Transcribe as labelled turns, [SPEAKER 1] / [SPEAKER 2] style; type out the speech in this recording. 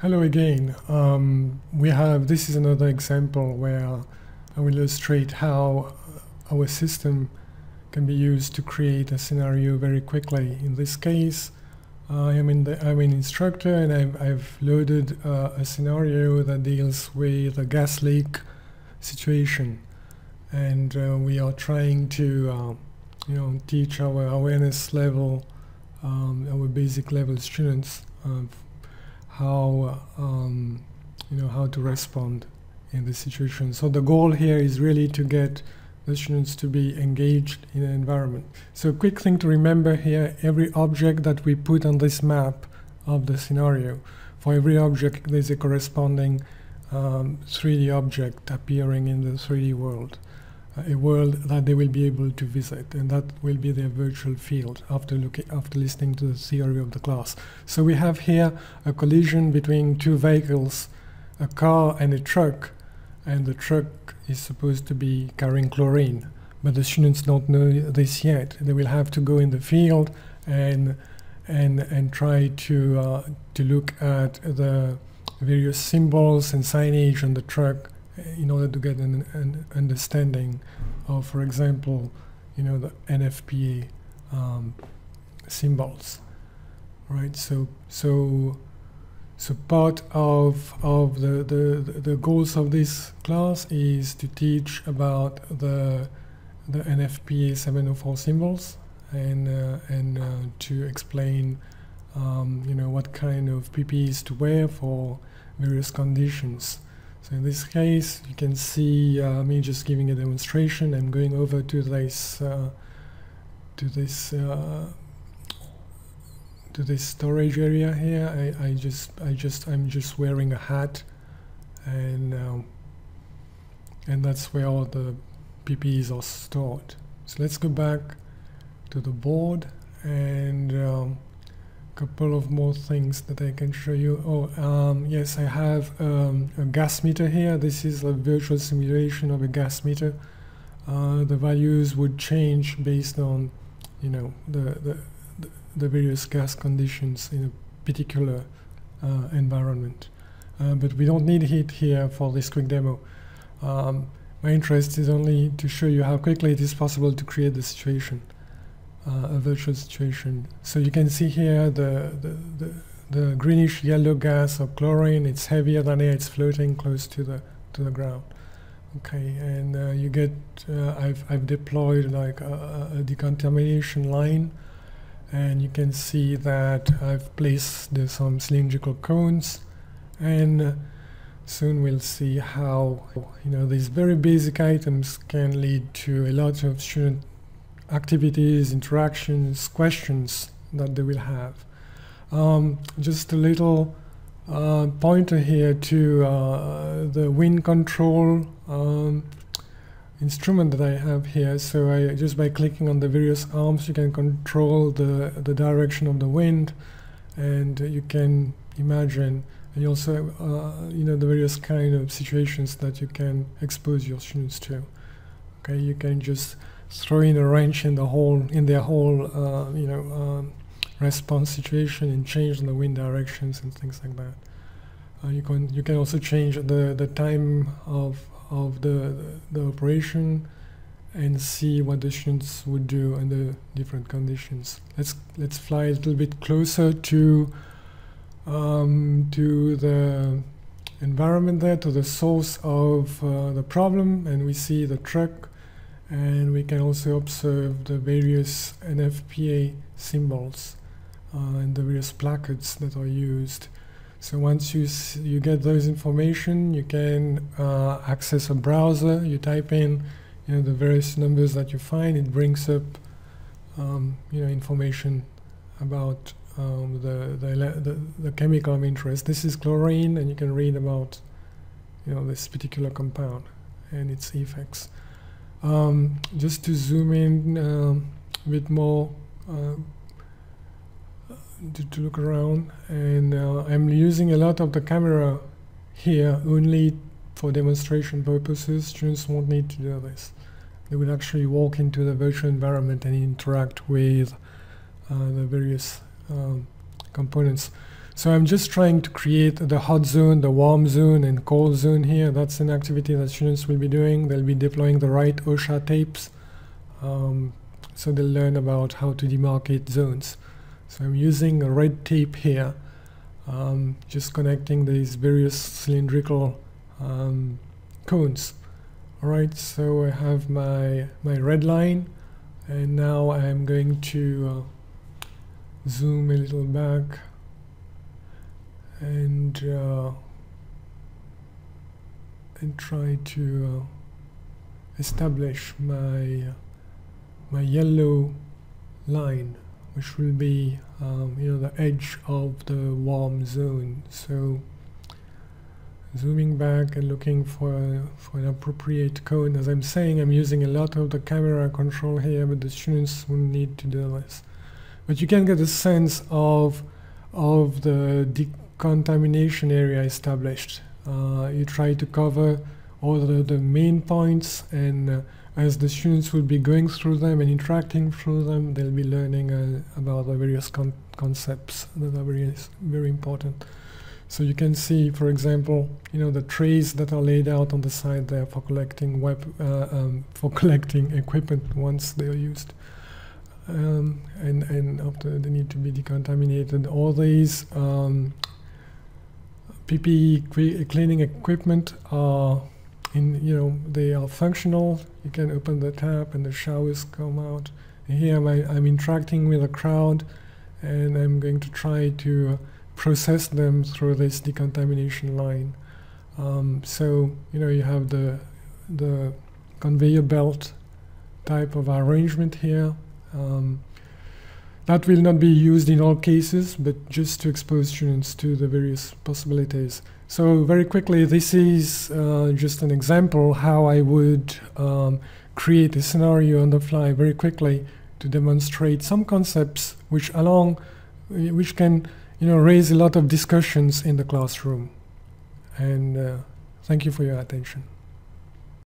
[SPEAKER 1] Hello again. Um, we have, this is another example where I will illustrate how our system can be used to create a scenario very quickly. In this case, I am in the, I'm an instructor and I've, I've loaded uh, a scenario that deals with a gas leak situation. And uh, we are trying to, uh, you know, teach our awareness level, um, our basic level students how um, you know how to respond in this situation. So the goal here is really to get the students to be engaged in the environment. So a quick thing to remember here, every object that we put on this map of the scenario, for every object there's a corresponding um, 3D object appearing in the 3D world a world that they will be able to visit and that will be their virtual field after looking after listening to the theory of the class. So we have here a collision between two vehicles a car and a truck and the truck is supposed to be carrying chlorine. But the students don't know this yet. They will have to go in the field and and and try to uh, to look at the various symbols and signage on the truck in order to get an, an understanding of, for example, you know, the NFPA um, symbols, right? So, so, so part of of the, the the goals of this class is to teach about the the NFPA 704 symbols and uh, and uh, to explain, um, you know, what kind of PPEs to wear for various conditions. So in this case, you can see uh, me just giving a demonstration. I'm going over to this uh, to this uh, to this storage area here. I, I just I just I'm just wearing a hat, and um, and that's where all the PPEs are stored. So let's go back to the board and. Um, couple of more things that I can show you. Oh, um, yes, I have um, a gas meter here. This is a virtual simulation of a gas meter. Uh, the values would change based on, you know, the, the, the various gas conditions in a particular uh, environment. Uh, but we don't need heat here for this quick demo. Um, my interest is only to show you how quickly it is possible to create the situation a virtual situation. So you can see here the, the, the, the, greenish yellow gas of chlorine, it's heavier than air, it's floating close to the, to the ground. Okay, and uh, you get, uh, I've, I've deployed like a, a, decontamination line and you can see that I've placed some cylindrical cones and uh, soon we'll see how you know these very basic items can lead to a lot of student activities, interactions, questions that they will have. Um, just a little uh, pointer here to uh, the wind control um, instrument that I have here. So I just by clicking on the various arms, you can control the the direction of the wind, and you can imagine. And also, uh, you know, the various kind of situations that you can expose your students to. Okay, you can just throwing a wrench in the whole in their whole uh, you know um, response situation and change the wind directions and things like that. Uh, you can you can also change the the time of of the the operation and see what the students would do under different conditions. Let's let's fly a little bit closer to um, to the environment there, to the source of uh, the problem, and we see the truck and we can also observe the various NFPA symbols uh, and the various placards that are used. So once you you get those information, you can uh, access a browser. You type in, you know, the various numbers that you find. It brings up, um, you know, information about um, the, the, the the chemical of interest. This is chlorine, and you can read about, you know, this particular compound and its effects. Um, just to zoom in um, a bit more uh, to, to, look around and uh, I'm using a lot of the camera here only for demonstration purposes. Students won't need to do this. They will actually walk into the virtual environment and interact with uh, the various um, components. So I'm just trying to create the hot zone, the warm zone, and cold zone here. That's an activity that students will be doing. They'll be deploying the right OSHA tapes. Um, so they'll learn about how to demarcate zones. So I'm using a red tape here, um, just connecting these various cylindrical um, cones. All right, so I have my, my red line, and now I'm going to uh, zoom a little back and uh, and try to uh, establish my uh, my yellow line which will be um, you know the edge of the warm zone. So zooming back and looking for for an appropriate cone. As I'm saying I'm using a lot of the camera control here but the students will need to do this. But you can get a sense of of the decontamination area established uh, you try to cover all the, the main points and uh, as the students will be going through them and interacting through them, they'll be learning uh, about the various con concepts that are very, very important. So you can see, for example, you know the trays that are laid out on the side there for collecting web uh, um, for collecting equipment once they are used, um, and and after they need to be decontaminated. All these um, PPE cleaning equipment are in you know they are functional. You can open the tap and the showers come out. Here I'm, I'm interacting with a crowd and I'm going to try to process them through this decontamination line. Um, so you know you have the the conveyor belt type of arrangement here. Um, that will not be used in all cases but just to expose students to the various possibilities so very quickly, this is uh, just an example how I would um, create a scenario on the fly very quickly to demonstrate some concepts which along, which can you know raise a lot of discussions in the classroom. And uh, thank you for your attention.